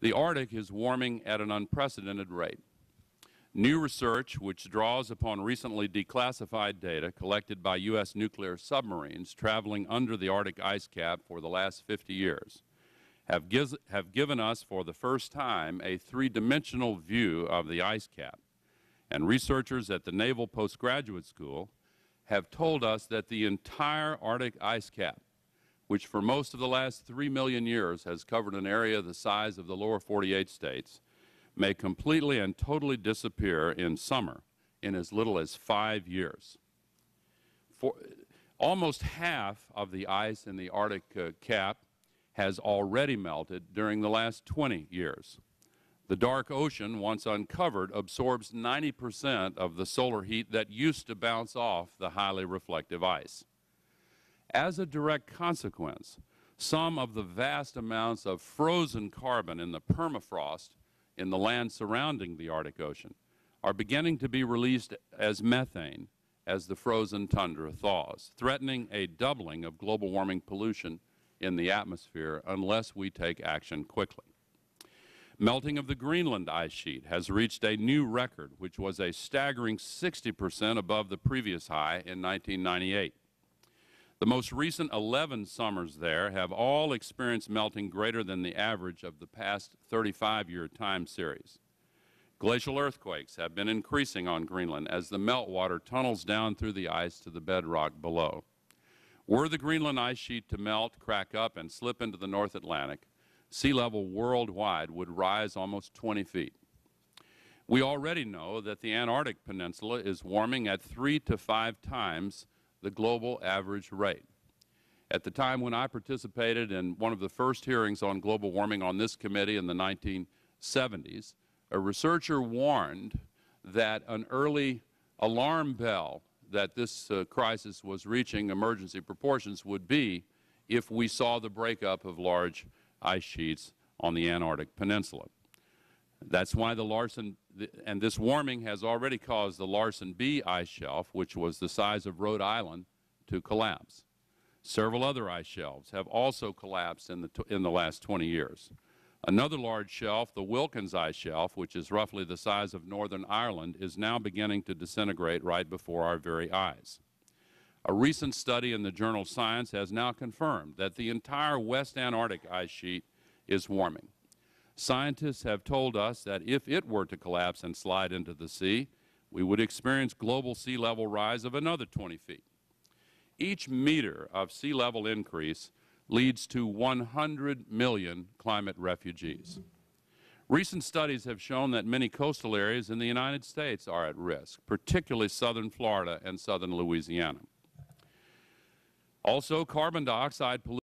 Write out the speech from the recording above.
The Arctic is warming at an unprecedented rate. New research, which draws upon recently declassified data collected by U.S. nuclear submarines traveling under the Arctic ice cap for the last 50 years, have, giz have given us for the first time a three-dimensional view of the ice cap. And researchers at the Naval Postgraduate School have told us that the entire Arctic ice cap, which for most of the last three million years has covered an area the size of the lower 48 states, may completely and totally disappear in summer in as little as five years. For, almost half of the ice in the Arctic uh, cap has already melted during the last 20 years. The dark ocean, once uncovered, absorbs 90 percent of the solar heat that used to bounce off the highly reflective ice. As a direct consequence, some of the vast amounts of frozen carbon in the permafrost in the land surrounding the Arctic Ocean are beginning to be released as methane as the frozen tundra thaws, threatening a doubling of global warming pollution in the atmosphere unless we take action quickly. Melting of the Greenland ice sheet has reached a new record, which was a staggering 60 percent above the previous high in 1998. The most recent 11 summers there have all experienced melting greater than the average of the past 35-year time series. Glacial earthquakes have been increasing on Greenland as the meltwater tunnels down through the ice to the bedrock below. Were the Greenland ice sheet to melt, crack up, and slip into the North Atlantic, sea level worldwide would rise almost 20 feet. We already know that the Antarctic Peninsula is warming at three to five times the global average rate. At the time when I participated in one of the first hearings on global warming on this committee in the 1970s, a researcher warned that an early alarm bell that this uh, crisis was reaching emergency proportions would be if we saw the breakup of large ice sheets on the Antarctic Peninsula. That's why the Larsen, and this warming has already caused the Larsen B ice shelf, which was the size of Rhode Island, to collapse. Several other ice shelves have also collapsed in the, in the last 20 years. Another large shelf, the Wilkins ice shelf, which is roughly the size of Northern Ireland, is now beginning to disintegrate right before our very eyes. A recent study in the journal Science has now confirmed that the entire West Antarctic ice sheet is warming. Scientists have told us that if it were to collapse and slide into the sea, we would experience global sea level rise of another 20 feet. Each meter of sea level increase leads to 100 million climate refugees. Recent studies have shown that many coastal areas in the United States are at risk, particularly southern Florida and southern Louisiana. Also, carbon dioxide pollution